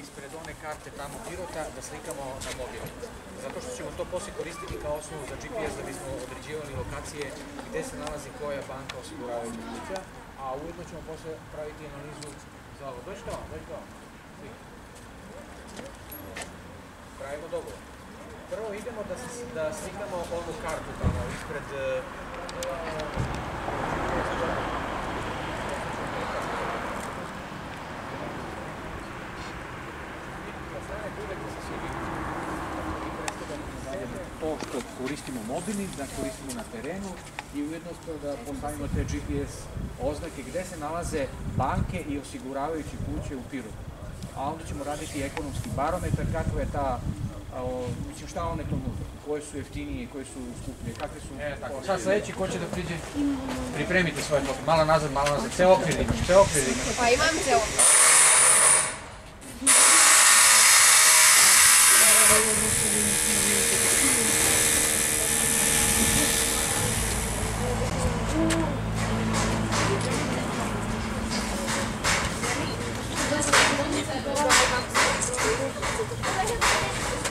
ispred one karte tamo Pirota da slikamo na mobil. Zato što ćemo to poslije koristiti kao osnovu za GPS da bismo određivali lokacije gde se nalazi koja banka osiguravajuća kuća, a ujedno ćemo poslije praviti analizu za ovo. Vam, dođite vam. Svi. Pravimo dogovor. Prvo idemo da, da slikamo onu kartu tamo ispred to što koristimo mobilni, da koristimo na terenu i ujedno to da postavimo te GPS oznake gde se nalaze banke i osiguravajući kuće u Pirotu. A onda ćemo raditi ekonomski barometar, kakva je ta, o, mislim šta one to nude, koje su jeftinije, koje su skuplje, kakve su... E, tako. Sad sledeći, ko će da priđe? Pripremite svoje foto, malo nazad, malo nazad, ceo okvir imaš, ceo okvir imaš. Pa imam ceo. Ooh.